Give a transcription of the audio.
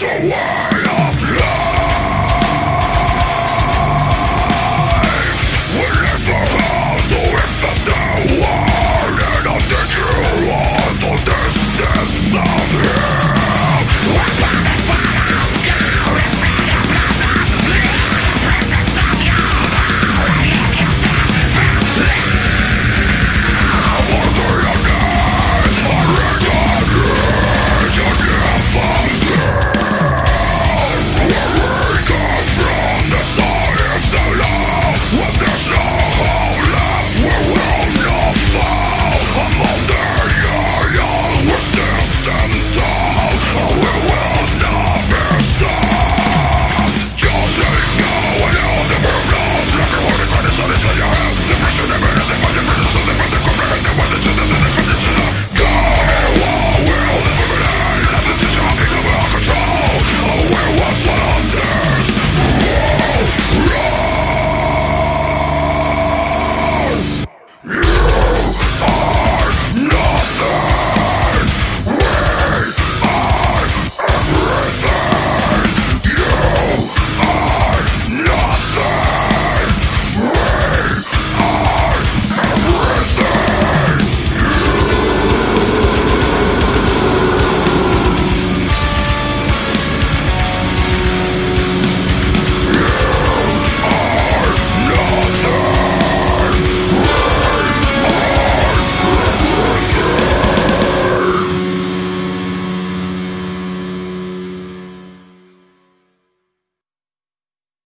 to war!